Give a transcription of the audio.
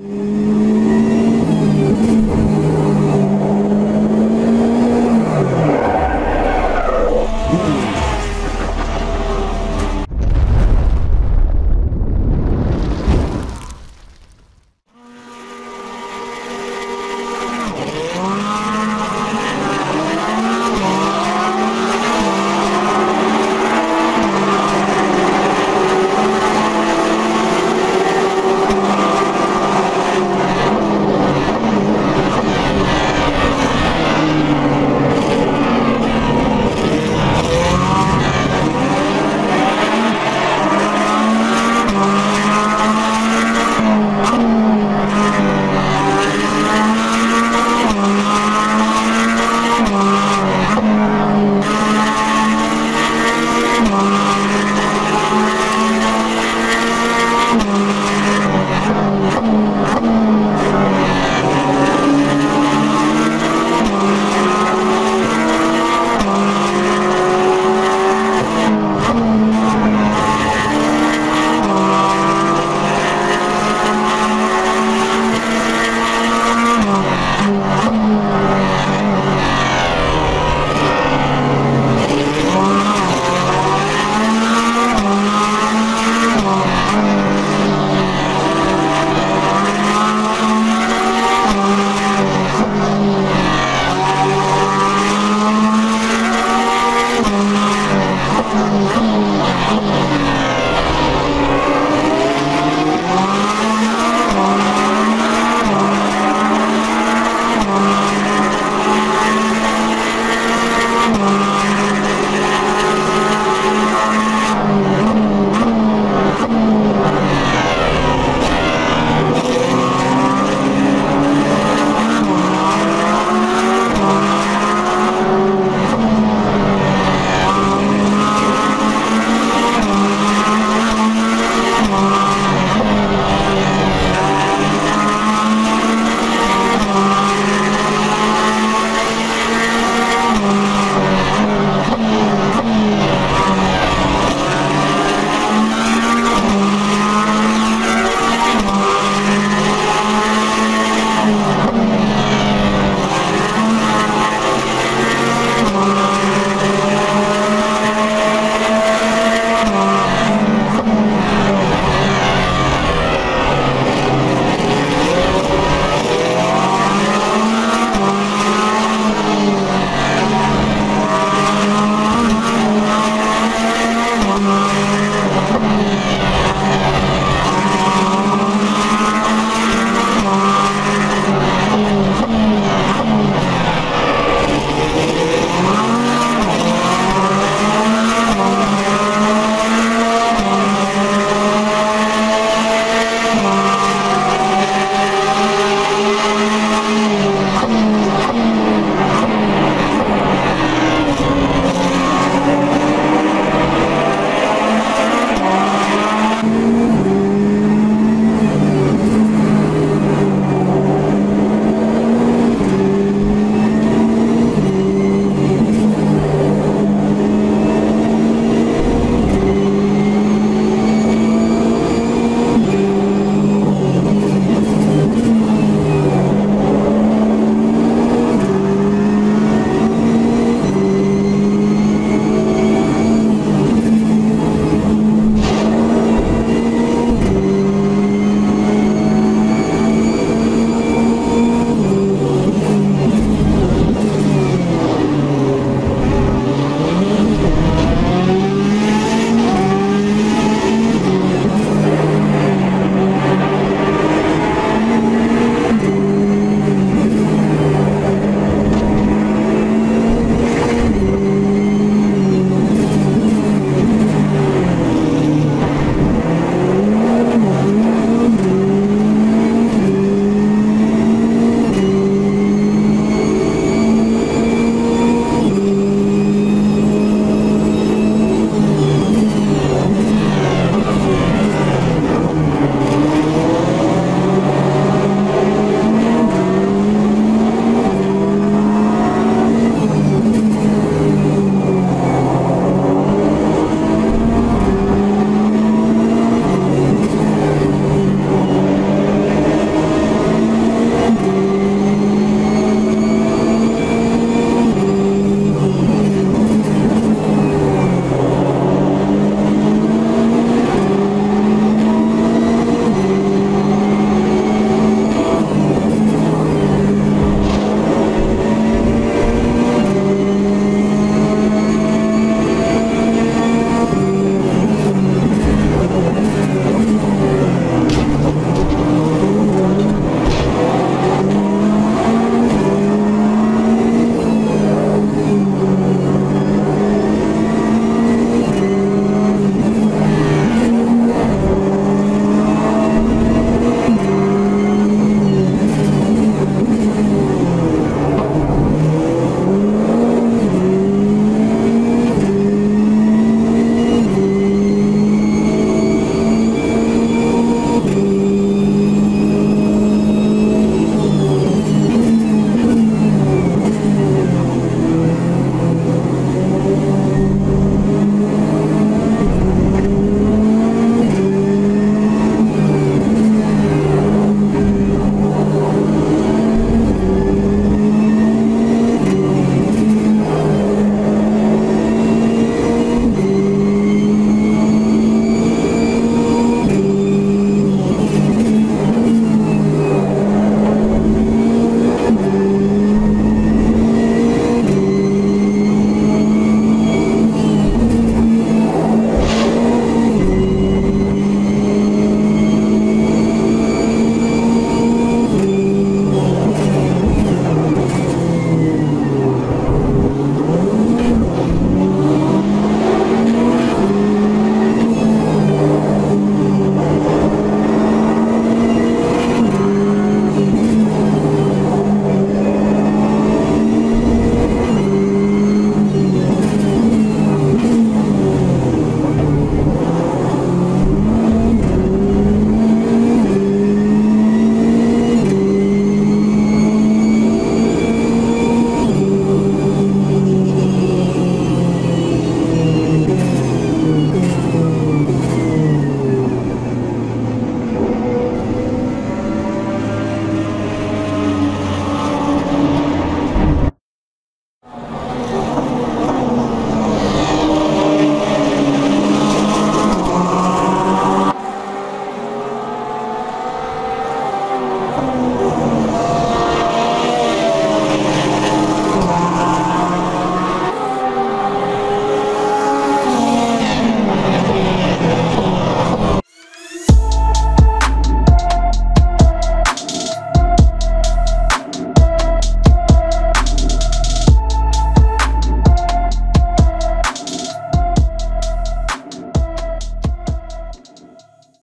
you